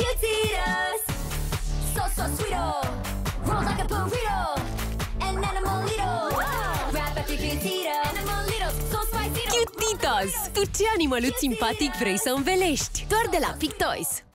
Cutitos. So, so sweet oh. Roll like a burrito. An animalito. Wrap up your Cutitos. Animalitos. So spicy. Oh. Cutitos! Tu ce animăluț simpatic vrei să învelești? Doar de la Pictoys!